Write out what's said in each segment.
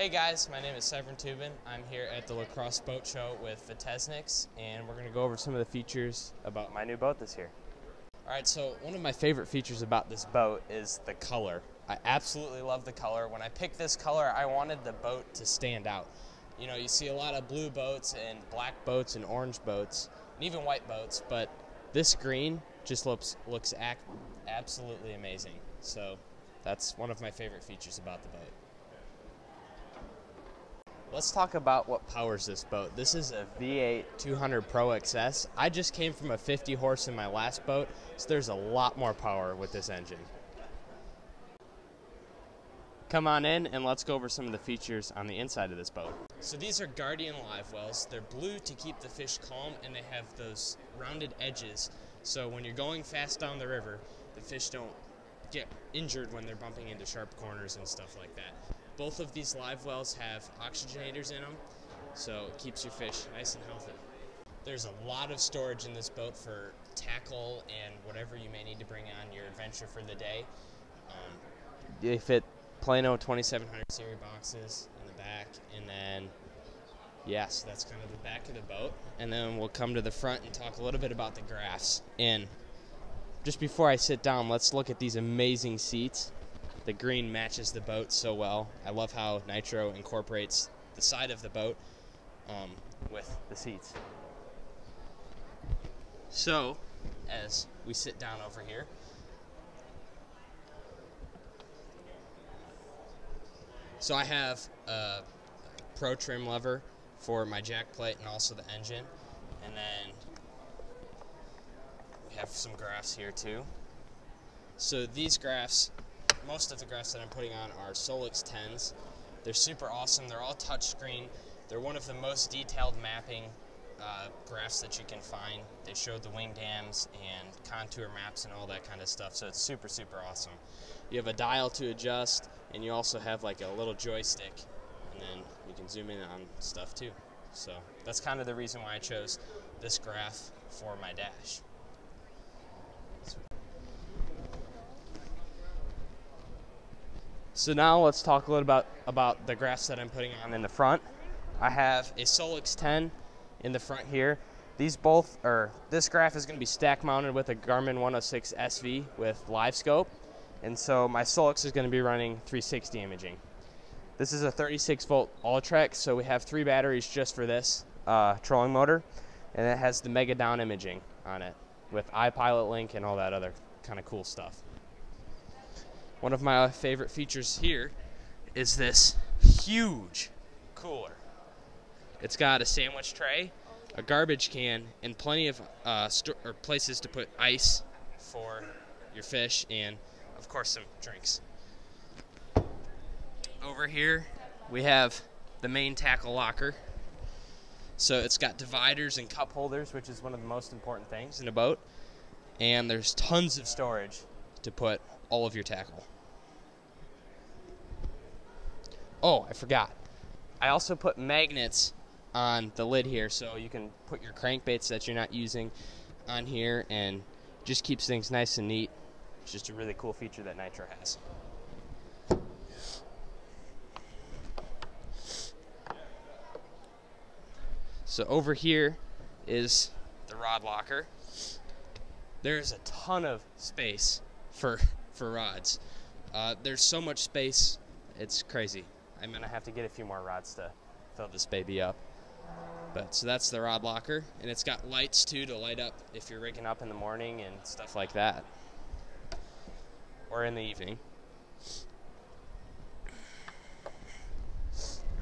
Hey guys, my name is Severin Tubbin. I'm here at the La Crosse Boat Show with Vetesniks, and we're going to go over some of the features about my new boat this year. All right, so one of my favorite features about this boat is the color. I absolutely love the color. When I picked this color, I wanted the boat to stand out. You know, you see a lot of blue boats and black boats and orange boats, and even white boats, but this green just looks looks absolutely amazing. So that's one of my favorite features about the boat. Let's talk about what powers this boat. This is a V8 200 Pro XS. I just came from a 50 horse in my last boat, so there's a lot more power with this engine. Come on in and let's go over some of the features on the inside of this boat. So these are Guardian live wells. They're blue to keep the fish calm and they have those rounded edges. So when you're going fast down the river, the fish don't get injured when they're bumping into sharp corners and stuff like that. Both of these live wells have oxygenators in them, so it keeps your fish nice and healthy. There's a lot of storage in this boat for tackle and whatever you may need to bring on your adventure for the day. Um, they fit Plano 2700 series boxes in the back, and then yes, that's kind of the back of the boat. And then we'll come to the front and talk a little bit about the graphs. And just before I sit down, let's look at these amazing seats. The green matches the boat so well. I love how Nitro incorporates the side of the boat um, with the seats. So, as we sit down over here, so I have a pro trim lever for my jack plate and also the engine, and then we have some graphs here too. So these graphs most of the graphs that I'm putting on are Solix 10s. They're super awesome. They're all touchscreen. They're one of the most detailed mapping uh, graphs that you can find. They show the wing dams and contour maps and all that kind of stuff. So it's super, super awesome. You have a dial to adjust, and you also have like a little joystick, and then you can zoom in on stuff too. So that's kind of the reason why I chose this graph for my dash. So now let's talk a little about about the graphs that I'm putting on in the front. I have a Solix 10 in the front here. These both, or this graph is going to be stack mounted with a Garmin 106 SV with LiveScope. And so my Solix is going to be running 360 imaging. This is a 36 volt Ultrex, so we have three batteries just for this uh, trolling motor. And it has the Mega Down imaging on it with i-Pilot link and all that other kind of cool stuff. One of my favorite features here is this huge cooler. It's got a sandwich tray, a garbage can, and plenty of uh, or places to put ice for your fish, and of course some drinks. Over here, we have the main tackle locker. So it's got dividers and cup holders, which is one of the most important things in a boat. And there's tons of storage to put all of your tackle. Oh, I forgot. I also put magnets on the lid here so you can put your crankbaits that you're not using on here and just keeps things nice and neat. It's just a really cool feature that Nitro has. So over here is the rod locker. There's a ton of space for for rods. Uh, there's so much space, it's crazy. I'm gonna have to get a few more rods to fill this baby up. But so that's the rod locker, and it's got lights too to light up if you're rigging up in the morning and stuff like that, or in the evening.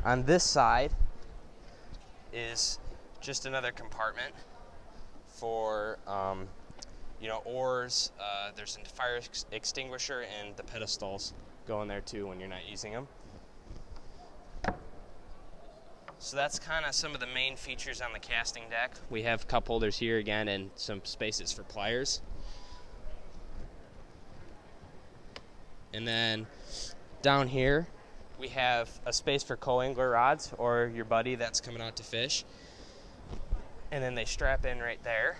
On this side is just another compartment for um, you know oars. Uh, there's a fire ex extinguisher and the pedestals go in there too when you're not using them. So that's kind of some of the main features on the casting deck. We have cup holders here again and some spaces for pliers. And then down here we have a space for co-angler rods or your buddy that's coming out to fish. And then they strap in right there.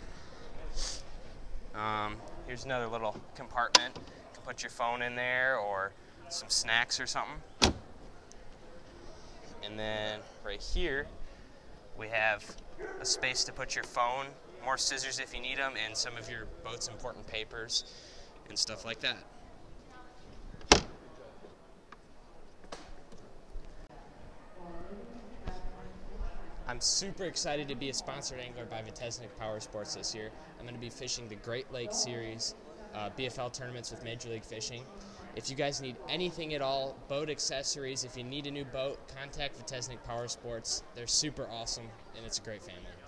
Um, here's another little compartment. You can put your phone in there or some snacks or something. And then right here, we have a space to put your phone, more scissors if you need them, and some of your boat's important papers and stuff like that. I'm super excited to be a sponsored angler by Vetesnik Power Sports this year. I'm going to be fishing the Great Lakes Series, uh, BFL tournaments with Major League Fishing. If you guys need anything at all, boat accessories, if you need a new boat, contact Vetesnik Power Sports. They're super awesome and it's a great family.